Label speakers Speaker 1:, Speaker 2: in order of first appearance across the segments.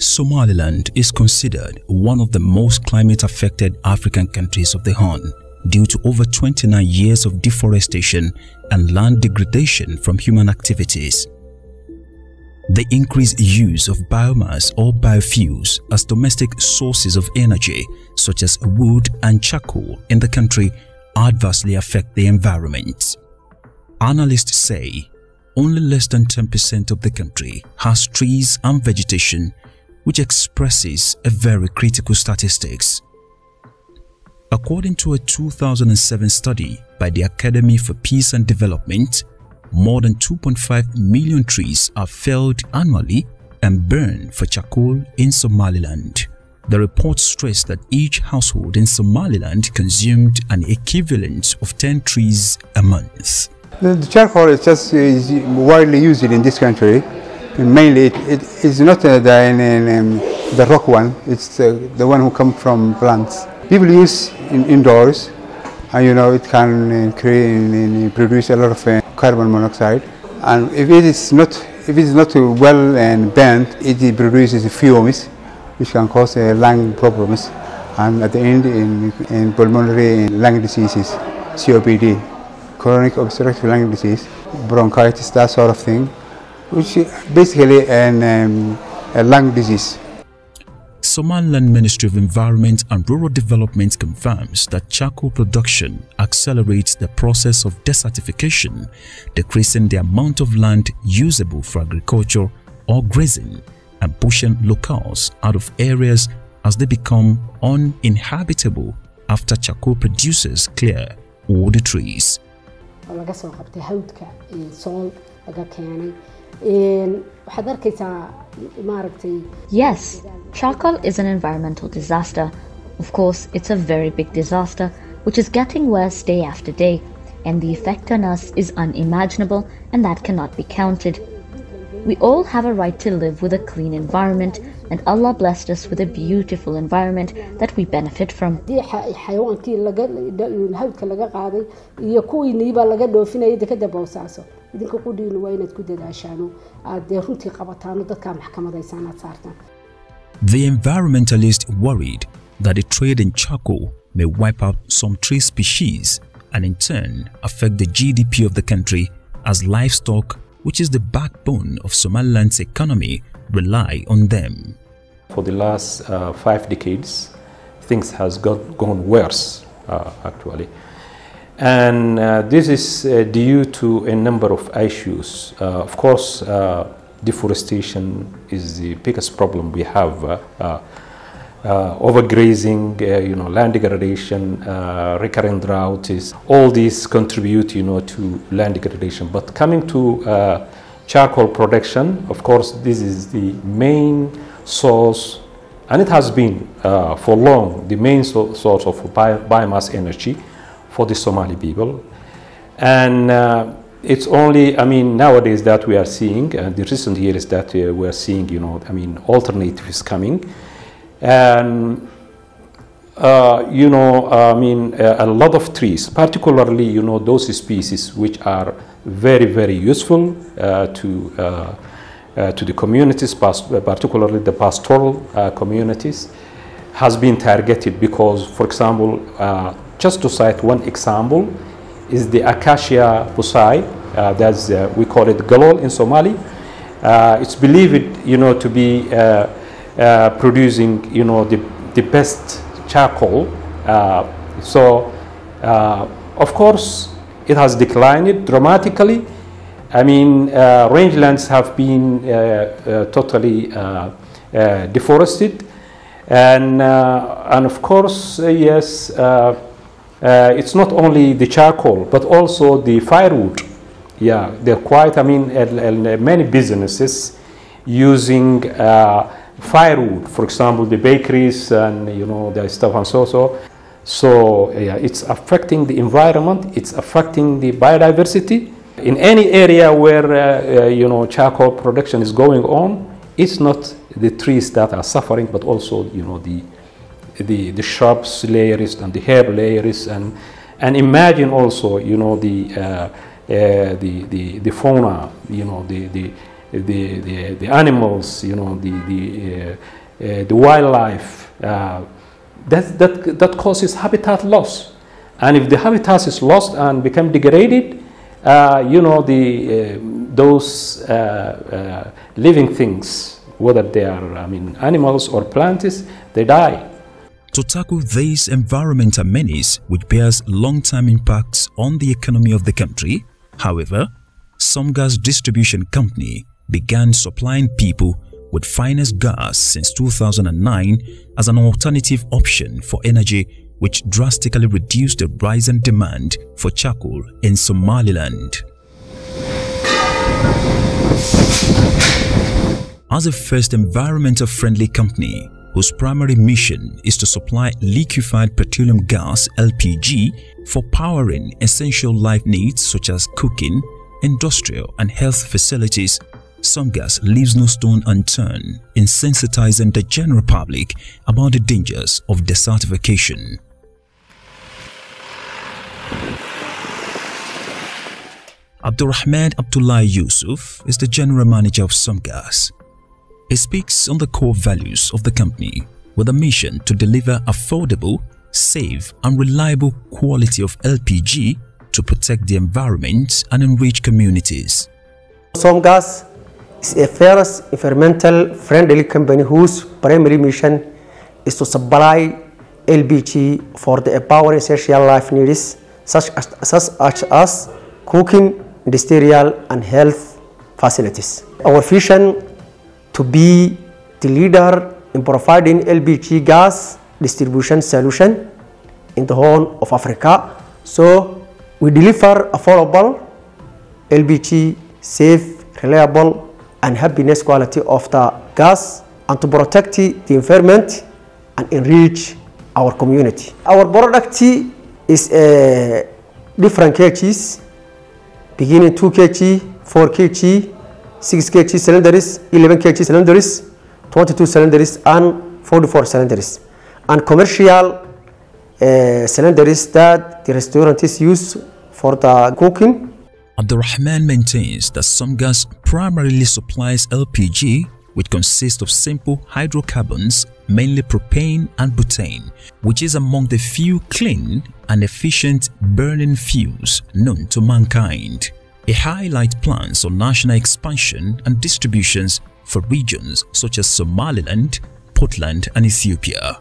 Speaker 1: Somaliland is considered one of the most climate-affected African countries of the Horn due to over 29 years of deforestation and land degradation from human activities. The increased use of biomass or biofuels as domestic sources of energy such as wood and charcoal in the country adversely affect the environment. Analysts say only less than 10% of the country has trees and vegetation which expresses a very critical statistics. According to a 2007 study by the Academy for Peace and Development, more than 2.5 million trees are felled annually and burned for charcoal in Somaliland. The report stressed that each household in Somaliland consumed an equivalent of 10 trees a month.
Speaker 2: The, charcoal is just is widely used in this country. Mainly, it, it is not uh, the, um, the rock one, it's uh, the one who comes from plants. People use in, indoors, and you know, it can uh, create, produce a lot of uh, carbon monoxide. And if it is not, if it is not well and burned, it produces fumes, which can cause uh, lung problems, and at the end, in, in pulmonary lung diseases, COPD, chronic obstructive lung disease, bronchitis, that sort of thing, which is basically an, um, a lung disease.
Speaker 1: Somaliland Ministry of Environment and Rural Development confirms that charcoal production accelerates the process of desertification, decreasing the amount of land usable for agriculture or grazing and pushing locals out of areas as they become uninhabitable after charcoal producers clear all the trees.
Speaker 3: Yes, charcoal is an environmental disaster. Of course, it's a very big disaster, which is getting worse day after day, and the effect on us is unimaginable and that cannot be counted. We all have a right to live with a clean environment, and Allah blessed us with a beautiful environment that we benefit from.
Speaker 4: Haddii xa- xayawaankii laga hawdka laga qaaday iyo kuwiiniiba laga dhoofinaya dekada boosaaso idinka qudhiinu waa inaad ku dadaashaano aad dee runtii qabataano dadkaa maxkamadaysaan aad saartaan
Speaker 1: The environmentalists worried that the trade in charcoal may wipe out some tree species and in turn affect the GDP of the country as livestock, which is the backbone of Somaliland's economy, rely on them.
Speaker 5: For the last uh, five decades, things has got, gone worse, uh, actually. And uh, this is uh, due to a number of issues. Uh, of course, uh, deforestation is the biggest problem we have. Uh, uh, overgrazing, you know, land degradation, recurrent drought is all these contribute, you know, to land degradation. But coming to charcoal production, of course, this is the main source, and it has been for long the main so- source of bio- biomass energy for the Somali people. And uh, it's only, I mean, nowadays that we are seeing, uh, the recent years that uh, we are seeing, you know, I mean, alternatives coming. And uh, you know, I mean, uh, a lot of trees, particularly, you know, those species which are very, very useful uh, to to the communities, particularly the pastoral communities, has been targeted because, for example, just to cite one example, is the acacia bussei. Uh, that's uh, we call it galol in Somali. Uh, it's believed, you know, to be uh, uh, producing, you know, the, the best charcoal. Uh, so, of course, it has declined dramatically. I mean, rangelands have been totally deforested, and and of course, yes, uh, uh, it's not only the charcoal but also the firewood. Yeah, they're quite. I mean, and many businesses using uh, firewood, for example, the bakeries and you know the stuff and so so. So yeah, it's affecting the environment. It's affecting the biodiversity. In any area where uh, uh, you know charcoal production is going on, it's not the trees that are suffering, but also you know the the the shrubs layers and the herb layers and and imagine also you know the uh, uh, the, the the fauna you know the the the, the, the animals, you know, the, the, uh, uh, the wildlife, uh, that, that, that causes habitat loss. And if the habitat is lost and become degraded, uh, you know, the, uh, those uh, uh, living things, whether they are, I mean, animals or plants, they die.
Speaker 1: To tackle this environmental menace, which bears long-term impacts on the economy of the country, however, Somgas Distribution Company began supplying people with finest gas since 2009 as an alternative option for energy which drastically reduced the rise in demand for charcoal in Somaliland. As a first environmental friendly company whose primary mission is to supply liquefied petroleum gas LPG for powering essential life needs such as cooking, industrial and health facilities, Somgas leaves no stone unturned in sensitizing the general public about the dangers of desertification. Abdurrahman Abdullah Yusuf is the general manager of Somgas. He speaks on the core values of the company with a mission to deliver affordable, safe and reliable quality of LPG to protect the environment and enrich communities.
Speaker 6: Somgas is a first environmental friendly company whose primary mission is to supply LPG for the empowering essential life needs such as, such as cooking, industrial and health facilities. Our vision to be the leader in providing LPG gas distribution solution in the Horn of Africa. So we deliver affordable LPG, safe, reliable and happiness quality of the gas and to protect the environment and enrich our community. Our product is uh, different kgs, beginning 2 kg, 4 kg, 6 kg cylinders, 11 kg cylinders, 22 cylinders and 44 cylinders. And commercial uh, cylinders that the restaurants use for the cooking
Speaker 1: Abdurrahman maintains that Somgas primarily supplies LPG which consists of simple hydrocarbons, mainly propane and butane, which is among the few clean and efficient burning fuels known to mankind. He highlights plans on national expansion and distributions for regions such as Somaliland, Puntland and Ethiopia.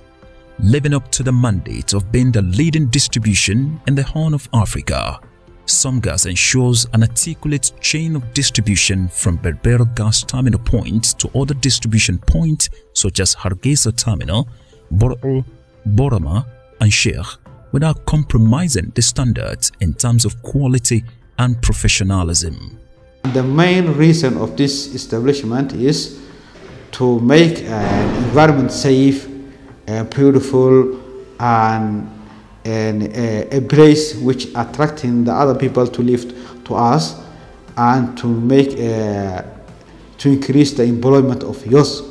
Speaker 1: Living up to the mandate of being the leading distribution in the Horn of Africa, Somgas ensures an articulate chain of distribution from Berbera gas terminal points to other distribution points such as Hargeisa terminal, Burao, Borama and Sheikh without compromising the standards in terms of quality and professionalism.
Speaker 7: The main reason of this establishment is to make an environment safe, uh, beautiful and and a, a place which attracting the other people to live to us and to make uh, to increase the employment of youth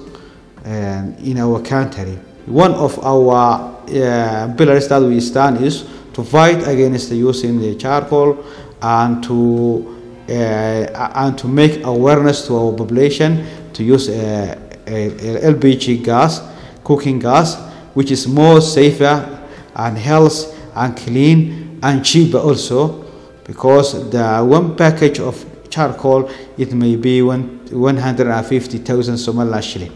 Speaker 7: uh, in our country. One of our uh, pillars that we stand is to fight against the use in the charcoal and to uh, and to make awareness to our population to use uh, LPG gas, cooking gas, which is more safer and health and clean and cheaper also because the one package of charcoal it may be one 150,000 Somali shilling.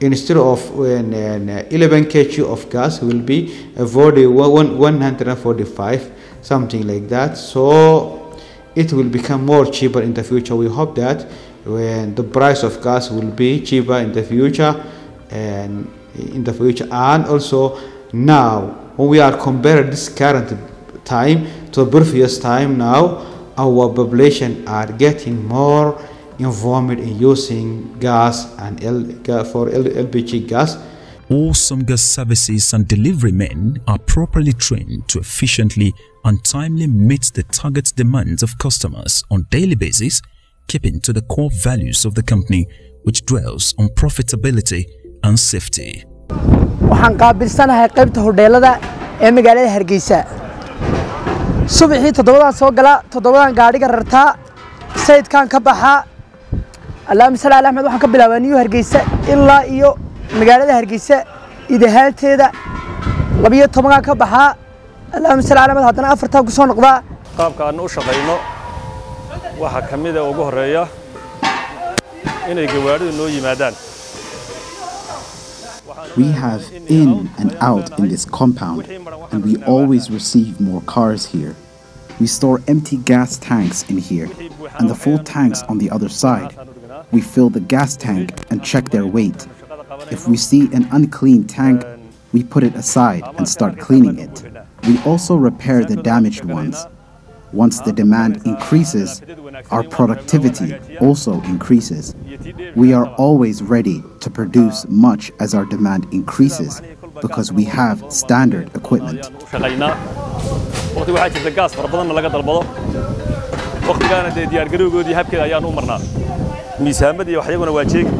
Speaker 7: Instead of when uh, 11 kg of gas will be a 40, 145 something like that. So it will become more cheaper in the future. We hope that when the price of gas will be cheaper in the future and in the future. And also now when we are comparing this current time to previous time now our population are getting more involved in using gas and L, for LPG gas
Speaker 1: all Somgas services and delivery men are properly trained to efficiently and timely meet the target demands of customers on daily basis, keeping to the core values of the company which dwells on profitability and safety.
Speaker 8: waxaan qaabilsanahay toddobadaan soo gala toddobadan gaadhiga rartaa sayidkaan ka baxaa allaahuma salli ala axmed waxaan ka bilaabaa niyu hargeysa ilaa iyo magaalada hargeysa idahaalteeda labiyo tobankaa ka baxaa allaahuma salli ala axmed haddana afartaa ku soo noqdaa
Speaker 9: qaabka aan u shaqayno waxaa ka mida ugu horeeya inay gawaadhidu noo yimaadaan
Speaker 10: We have in and out in this compound, and we always receive more cars here. We store empty gas tanks in here, and the full tanks on the other side. We fill the gas tank and check their weight. If we see an unclean tank, we put it aside and start cleaning it. We also repair the damaged ones. Once the demand increases, our productivity also increases. We are always ready to produce much as our demand increases because we have standard equipment.
Speaker 9: waqti waxaa jirta gaas fara badanna laga dalbado waqtigaana dee diyaargarowgoodii habkeeda ayaan u marnaa miisaamadii wax iyaguna waa jeegi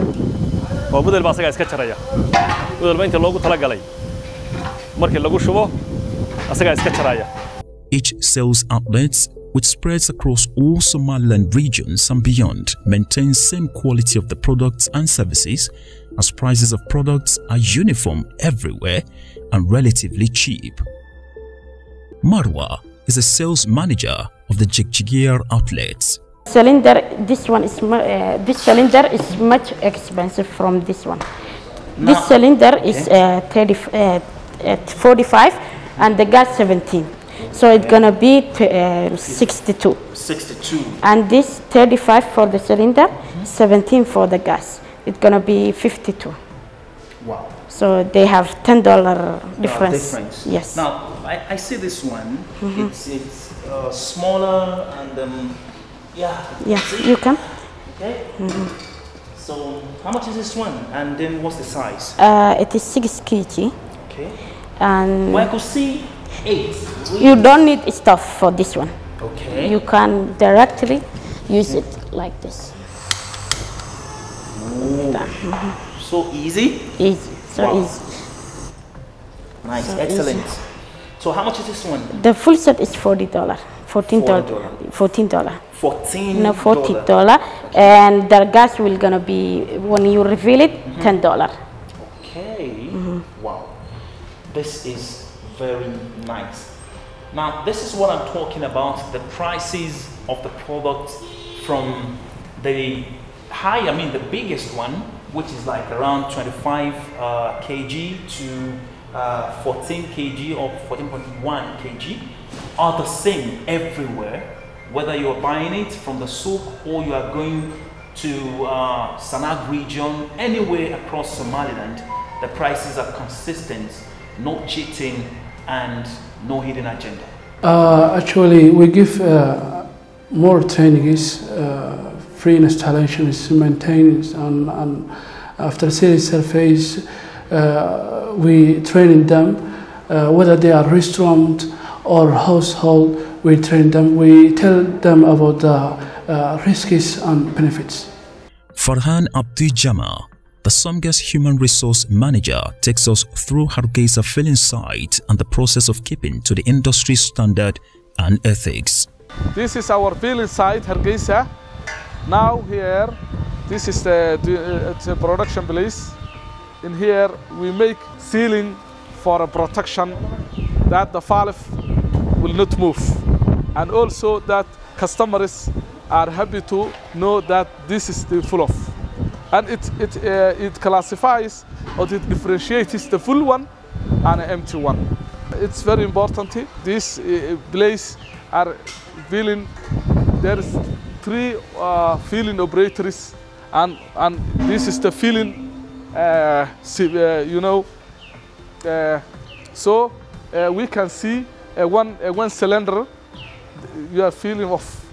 Speaker 9: Oh, oo mudel baa iska jaraya inta loogu talagalay markii lagu shubo iska jaraya
Speaker 1: Each sales outlets, which spreads across all Somaliland regions and beyond, maintains same quality of the products and services as prices of products are uniform everywhere and relatively cheap. Marwa is a sales manager of the Jigjiga Yar outlets.
Speaker 11: Cylinder this one is uh, this cylinder is much expensive from this one this cylinder is uh, 30 uh, at 45 and the gas 17 so it's gonna be t- uh, 62
Speaker 12: 62.
Speaker 11: and this 35 for the cylinder 17 for the gas it's gonna be 52
Speaker 12: Wow.
Speaker 11: so they have 10 dollar difference
Speaker 12: difference.
Speaker 11: yes
Speaker 12: Now, I, I see this one.
Speaker 11: Mhm.
Speaker 12: It's, it's uh, smaller and um, yeah.
Speaker 11: Yeah,
Speaker 12: See?
Speaker 11: you can.
Speaker 12: Okay. Mm -hmm. So, how much is this one? And then what's the size?
Speaker 11: Uh, it is 6 kg.
Speaker 12: Okay.
Speaker 11: And...
Speaker 12: Well, I could see 8.
Speaker 11: You don't need stuff for this one.
Speaker 12: Okay.
Speaker 11: You can directly use it like this.
Speaker 12: Mm -hmm. So easy?
Speaker 11: Easy. So
Speaker 12: wow.
Speaker 11: easy.
Speaker 12: Nice.
Speaker 11: So
Speaker 12: Excellent.
Speaker 11: Easy.
Speaker 12: So how much is this one?
Speaker 11: The full set is forty dollar. Fourteen dollar. $14.
Speaker 12: $14.
Speaker 11: No, $40. And the gas will gonna be, when you refill it, mm-hmm. $10.
Speaker 12: Okay. Mm -hmm. Wow. This is very nice. Now, this is what I'm talking about, the prices of the products from the high, I mean the biggest one, which is like around 25 uh, kg to uh, 14 kg or 14.1 kg, are the same everywhere whether you're buying it from the souk or you are going to uh, Sanaag region, anywhere across Somaliland, the prices are consistent, no cheating, and no hidden agenda.
Speaker 13: Uh, actually, we give uh, more trainings, uh, free installations, maintenance, and, and after sales surveys, uh, we train them uh, whether they are restaurant or household. We train them. We tell them about the uh, risks and benefits.
Speaker 1: Farhan Abdi Jama, the Somgas Human Resource Manager, takes us through Hargeisa filling site and the process of keeping to the industry standard and ethics.
Speaker 14: This is our filling site, Hargeisa. Now here, this is the, the, uh, it's a production place. In here, we make sealing for a protection that the valve will not move, and also that customers are happy to know that this is the full of, and it it uh, it classifies or it differentiates the full one and an empty one. It's very important. This uh, place are filling. There is three uh, filling operators, and and this is the filling. Uh, uh, you know, uh, so uh, we can see uh, one uh, one cylinder. You are feeling of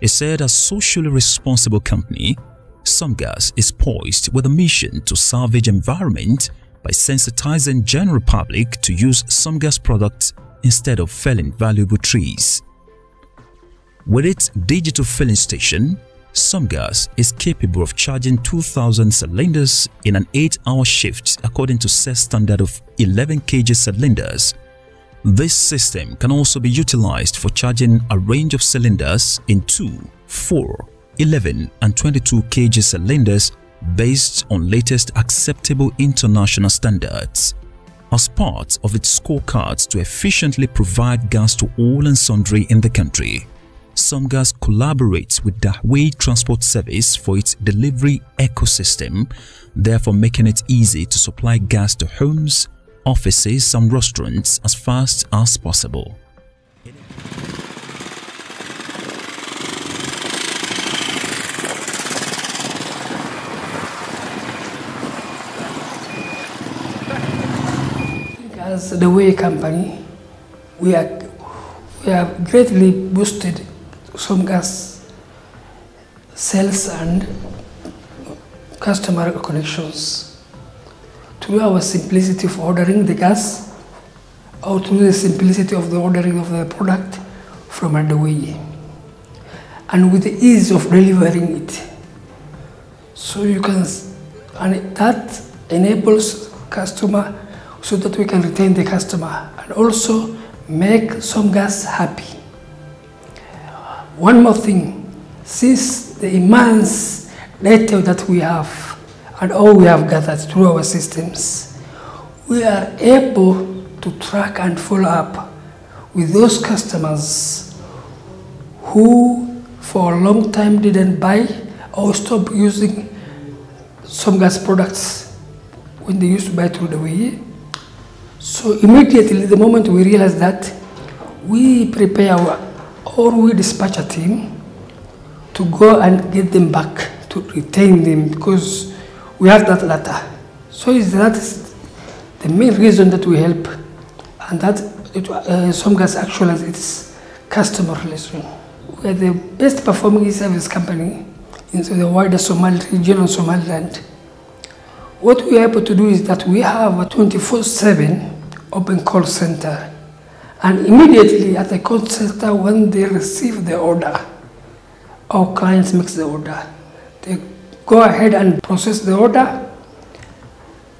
Speaker 1: He said a socially responsible company, Somgas is poised with a mission to salvage environment by sensitizing general public to use Somgas products instead of felling valuable trees. With its digital filling station, Somgas is capable of charging 2,000 cylinders in an 8-hour shift according to set standard of 11 kg cylinders. This system can also be utilized for charging a range of cylinders in 2, 4, 11 and 22 kg cylinders based on latest acceptable international standards. As part of its scorecards to efficiently provide gas to all and sundry in the country, Somgas collaborates with Dahway Transport Service for its delivery ecosystem, therefore making it easy to supply gas to homes, offices and restaurants as fast as possible.
Speaker 15: As the Way company, we, are, we have greatly boosted Somgas sales and customer connections through our simplicity of ordering the gas or through the simplicity of the ordering of the product from underway and with the ease of delivering it. So you can, and that enables customer so that we can retain the customer and also make Somgas happy. One more thing, since the immense data that we have and all we have gathered through our systems, we are able to track and follow up with those customers who for a long time didn't buy or stop using Somgas products when they used to buy through the way. So immediately, the moment we realize that, we prepare our, or we dispatch a team to go and get them back, to retain them, because we have that data. So is that is the main reason that we help, and that it, uh, Somgas actually has its customer relation. We are the best performing service company in the wider Somali region of Somaliland. What we are able to do is that we have a 24-7 open call center. And immediately at the call center, when they receive the order, our clients makes the order. They go ahead and process the order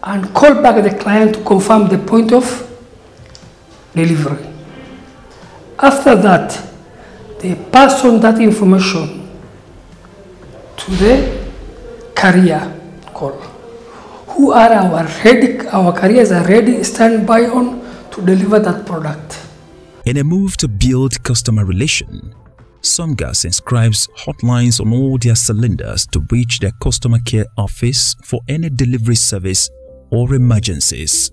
Speaker 15: and call back the client to confirm the point of delivery. After that, they pass on that information to the carrier call who are our ready, our carriers are ready, stand by on to deliver that product.
Speaker 1: In a move to build customer relation, Somgas inscribes hotlines on all their cylinders to reach their customer care office for any delivery service or emergencies.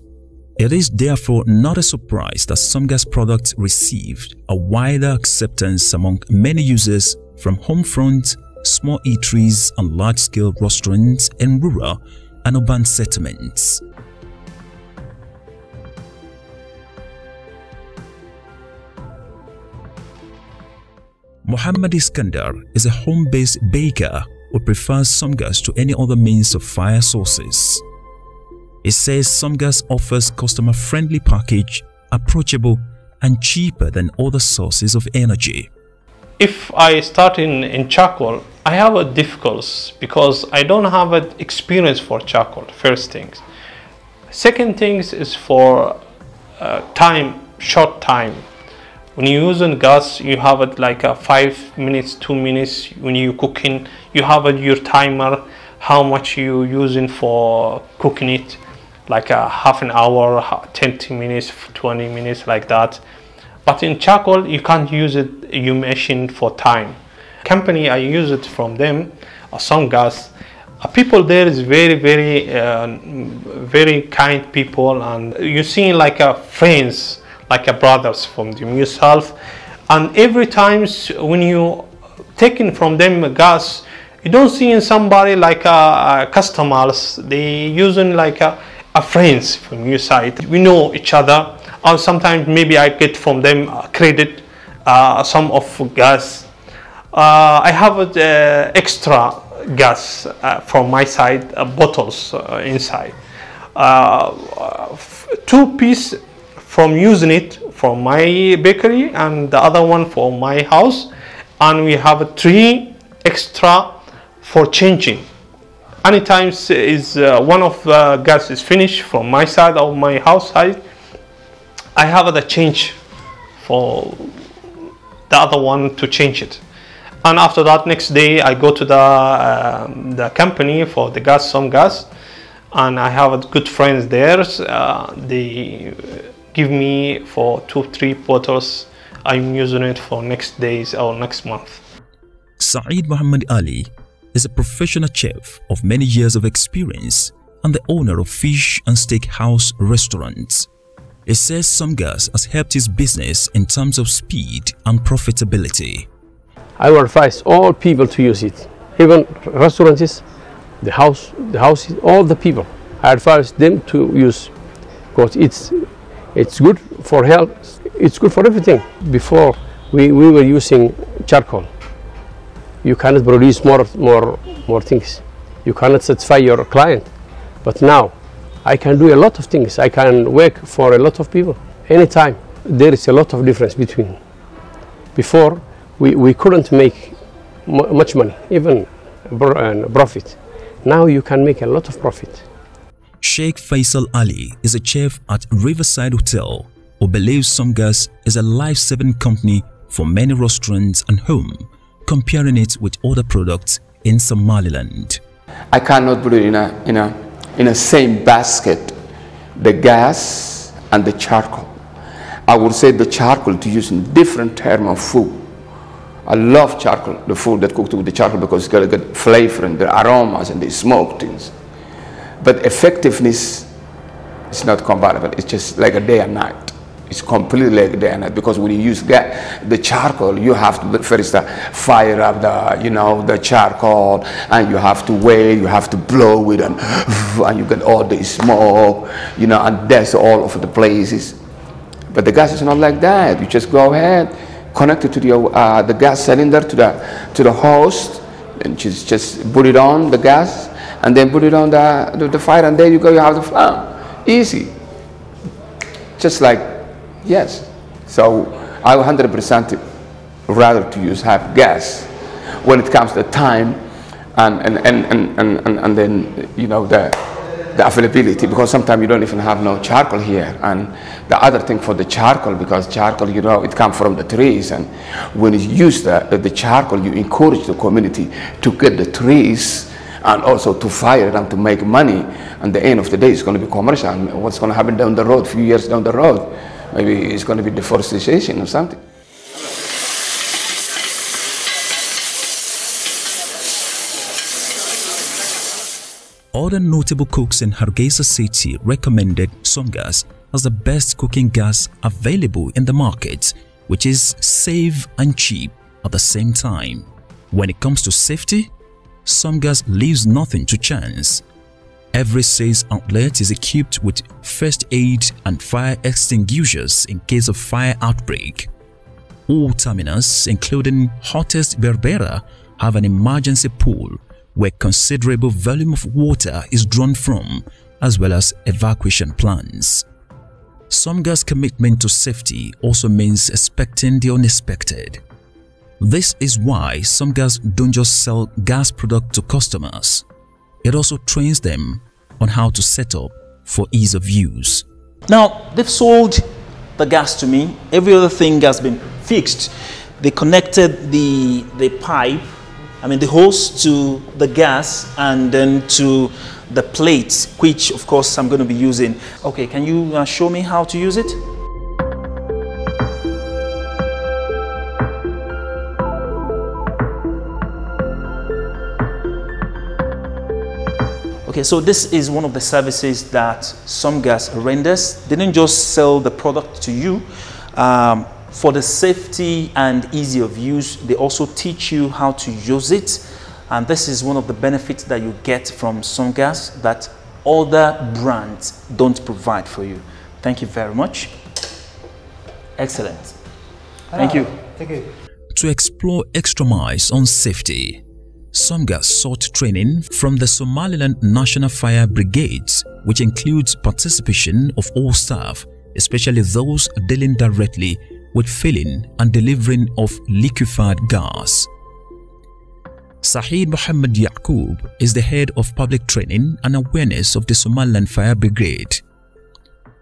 Speaker 1: It is therefore not a surprise that Somgas products received a wider acceptance among many users from home front, small eateries and large-scale restaurants in rural and urban settlements. Muhammad Iskandar is a home-based baker who prefers Somgas to any other means of fire sources. He says Somgas offers customer-friendly package, approachable and cheaper than other sources of energy.
Speaker 16: If I start in, in charcoal, I have a difficulties because I don't have an experience for charcoal, first things. Second things is for uh, time, short time. When you using gas, you have it like a five minutes, two minutes. When you cooking, you have it, your timer, how much you using for cooking it, like a half an hour, 20 minutes, 20 minutes, like that. But in charcoal, you can't use it, you machine for time. Company I use it from them, Somgas. People there is very, very, uh, very kind people, and you see like a friends, like a brothers from them yourself. And every times when you taking from them gas, you don't see in somebody like a, customers. They using like a, a friends from your side. We know each other or sometimes maybe I get from them credit uh, some of gas. Uh, I have uh, extra gas from my side, bottles inside. two piece from using it from my bakery and the other one for my house and we have three extra for changing anytime is uh, one of the gas is finished from my side or my house side I have the change for the other one to change it. And after that, next day I go to the um, the company for the gas, Somgas, and I have a good friends there. Uh, they give me for two, three bottles. I'm using it for next days or next month.
Speaker 1: Saeed Muhammad Ali is a professional chef of many years of experience and the owner of fish and steakhouse restaurants. He says Somgas has helped his business in terms of speed and profitability.
Speaker 17: I would advise all people to use it, even restaurants, the house, the houses, all the people. I advise them to use because it's it's good for health. It's good for everything. Before we, we were using charcoal. You cannot produce more more more things. You cannot satisfy your client. But now I can do a lot of things. I can work for a lot of people anytime. There is a lot of difference between. Before we, we couldn't make much money, even uh, profit. Now you can make a lot of profit.
Speaker 1: Sheikh Faisal Ali is a chef at Riverside Hotel who believes Somgas is a life-saving company for many restaurants and home, comparing it with other products in Somaliland.
Speaker 18: I cannot put it in a, in a, in a same basket, the gas and the charcoal. I would say the charcoal to use in different term of food. I love charcoal, the food that cooked with the charcoal because it's got a good flavor and the aromas and the smoke things. But effectiveness is not comparable. It's just like a day and night. It's completely like day and night because when you use the charcoal, you have to first fire up the, you know, the charcoal and you have to wait, you have to blow it and, and you get all the smoke, you know, and dust all over the places. But the gas is not like that. You just go ahead, connect it to the, uh, the gas cylinder to the, to the host and just, just put it on the gas and then put it on the, the, the fire and there you go, you have the flame. Easy. Just like, yes. So I 100% rather to use have gas when it comes to time and, and, and, and, and, and then, you know, the, the availability because sometimes you don't even have no charcoal here and the other thing for the charcoal because charcoal you know it comes from the trees and when you use the, the charcoal you encourage the community to get the trees and also to fire them to make money and the end of the day it's going to be commercial and what's going to happen down the road few years down the road maybe it's going to be deforestation or something
Speaker 1: Other notable cooks in Hargeisa city recommended Somgas as the best cooking gas available in the market, which is safe and cheap at the same time. When it comes to safety, Somgas leaves nothing to chance. Every sales outlet is equipped with first aid and fire extinguishers in case of fire outbreak. All terminals, including Hottest Berbera, have an emergency pool where considerable volume of water is drawn from, as well as evacuation plans. Somgas' commitment to safety also means expecting the unexpected. This is why Somgas don't just sell gas product to customers. It also trains them on how to set up for ease of use.
Speaker 12: Now, they've sold the gas to me. Every other thing has been fixed. They connected the, the pipe I mean the hose to the gas and then to the plates, which of course I'm going to be using. Okay, can you uh, show me how to use it? Okay, so this is one of the services that Somgas renders. They didn't just sell the product to you. Um, for the safety and easy of use, they also teach you how to use it. And this is one of the benefits that you get from Somgas that other brands don't provide for you. Thank you very much. Excellent. Thank you.
Speaker 15: Thank you.
Speaker 1: To explore extra miles on safety, Somgas sought training from the Somaliland National Fire Brigades, which includes participation of all staff, especially those dealing directly with filling and delivering of liquefied gas. Sahid Muhammad Yaqub is the head of public training and awareness of the Somaliland Fire Brigade.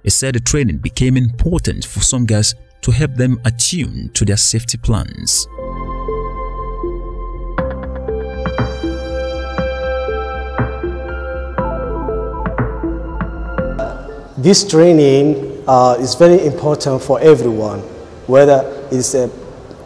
Speaker 1: He said the training became important for Somgas to help them attune to their safety plans.
Speaker 19: This training uh, is very important for everyone, whether it's a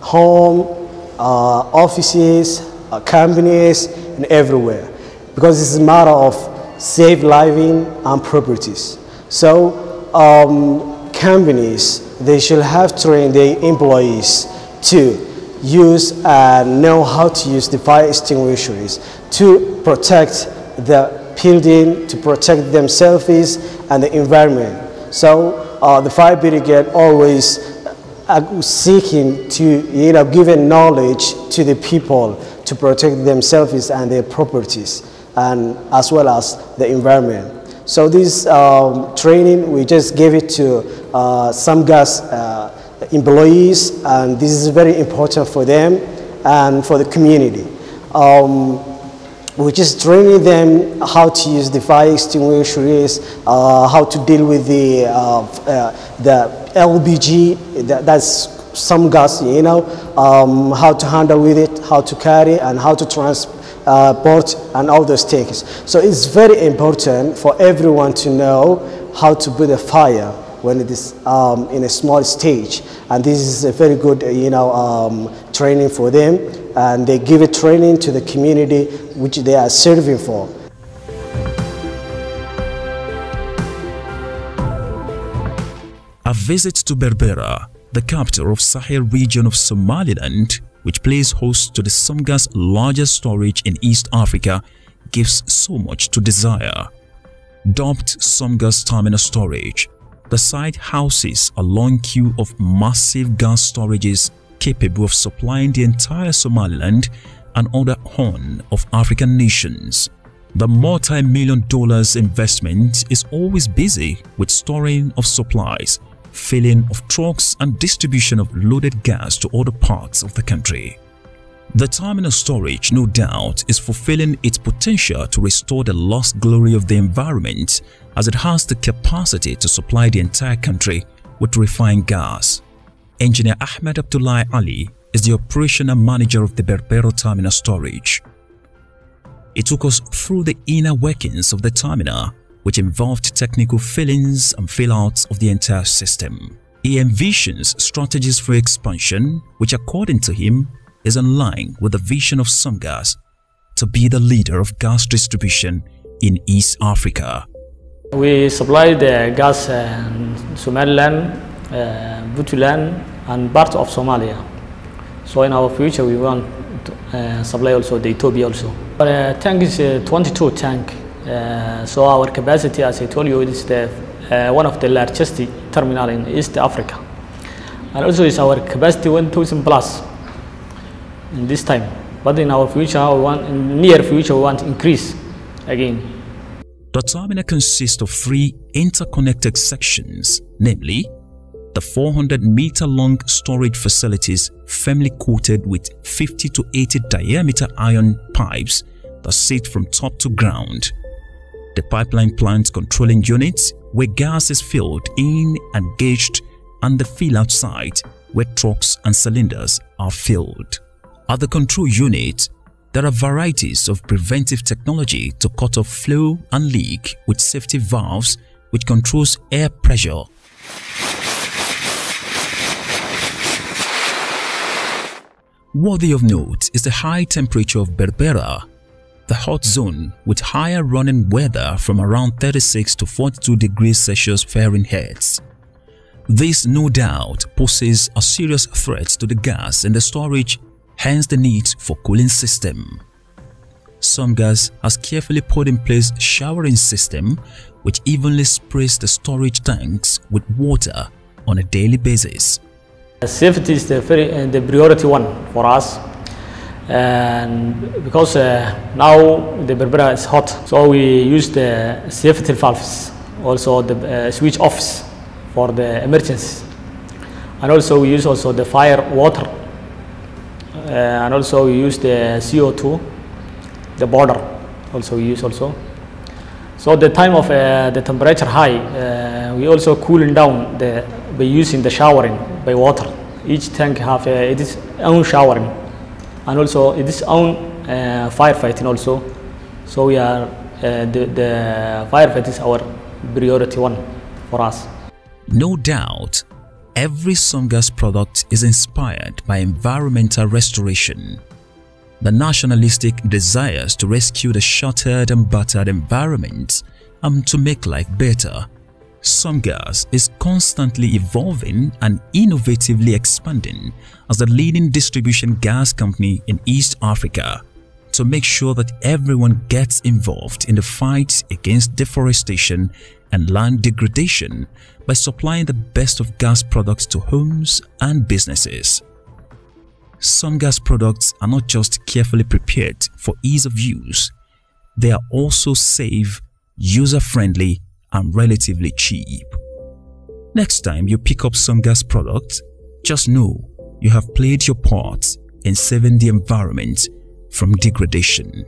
Speaker 19: home, uh, offices, uh, companies, and everywhere, because it's a matter of safe living and properties. So um, companies, they should have trained their employees to use and know how to use the fire extinguishers to protect the building, to protect themselves and the environment. So uh, the fire brigade always uh, seeking to you know giving knowledge to the people to protect themselves and their properties and as well as the environment. So this um, training we just gave it to uh, Somgas uh, employees and this is very important for them and for the community. Um, we're just training them how to use the fire extinguishers, uh, how to deal with the, uh, uh, the LPG, that, that's some gas, you know, um, how to handle with it, how to carry and how to transport and all those things. So it's very important for everyone to know how to put a fire when it is um, in a small stage. And this is a very good, you know, um, training for them. And they give a training to the community which they are serving for.
Speaker 1: A visit to Berbera, the capital of Sahel region of Somaliland, which plays host to the Somgas largest storage in East Africa, gives so much to desire. Dubbed Somgas Terminal Storage, the site houses a long queue of massive gas storages capable of supplying the entire Somaliland and other horn of African nations. The multi-million dollars investment is always busy with storing of supplies, filling of trucks and distribution of loaded gas to other parts of the country. The terminal storage, no doubt, is fulfilling its potential to restore the lost glory of the environment as it has the capacity to supply the entire country with refined gas. Engineer Ahmed Abdullah Ali is the operational manager of the Berbera Terminal Storage. He took us through the inner workings of the terminal, which involved technical fillings and fill-outs of the entire system. He envisions strategies for expansion, which according to him is in line with the vision of Somgas to be the leader of gas distribution in East Africa.
Speaker 20: We supply the gas in Somaliland, uh, Puntland, and parts of Somalia. So in our future, we want uh, supply also the Ethiopia also. Our uh, tank is a 22 tank. Uh, so our capacity, as I told you, is the uh, one of the largest terminal in East Africa. And also is our capacity 1,000 plus in this time. But in our future, we want, near future, we want to increase again.
Speaker 1: The terminal consists of three interconnected sections, namely the 400 meter long storage facilities firmly coated with 50 to 80 diameter iron pipes that sit from top to ground. The pipeline plant controlling units where gas is filled in and gauged and the fill outside where trucks and cylinders are filled. At the control unit, there are varieties of preventive technology to cut off flow and leak with safety valves which controls air pressure. Worthy of note is the high temperature of Berbera, the hot zone with higher running weather from around 36 to 42 degrees Celsius Fahrenheit. This no doubt poses a serious threat to the gas in the storage hence the need for cooling system. Somgas has carefully put in place showering system which evenly sprays the storage tanks with water on a daily basis.
Speaker 20: Safety is the, very, uh, the priority one for us. And because uh, now the Berbera is hot so we use the safety valves also the uh, switch offs for the emergency. And also we use also the fire water uh, and also we use the CO2, the border also we use also. So the time of uh, the temperature high, uh, we also cooling down the, by using the showering by water. Each tank have uh, its own showering and also its own uh, firefighting also. So we are, uh, the, the firefight is our priority one for us.
Speaker 1: No doubt, every Somgas product is inspired by environmental restoration. The nationalistic desires to rescue the shattered and battered environment and to make life better. Somgas is constantly evolving and innovatively expanding as the leading distribution gas company in East Africa to make sure that everyone gets involved in the fight against deforestation and land degradation by supplying the best of gas products to homes and businesses. Somgas products are not just carefully prepared for ease of use, they are also safe, user-friendly and relatively cheap. Next time you pick up some gas product, just know you have played your part in saving the environment from degradation.